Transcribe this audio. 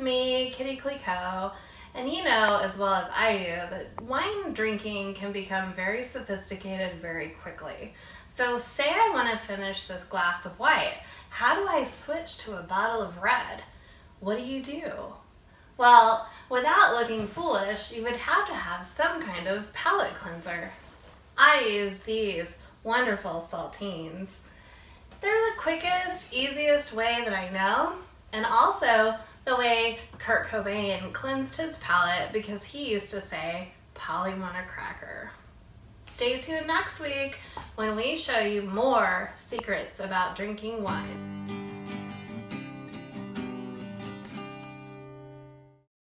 me, Kitty Clicquot, and you know as well as I do that wine drinking can become very sophisticated very quickly. So say I want to finish this glass of white. How do I switch to a bottle of red? What do you do? Well, without looking foolish, you would have to have some kind of palate cleanser. I use these wonderful saltines. They're the quickest, easiest way that I know, and also the way Kurt Cobain cleansed his palate because he used to say, Polly want a cracker. Stay tuned next week when we show you more secrets about drinking wine.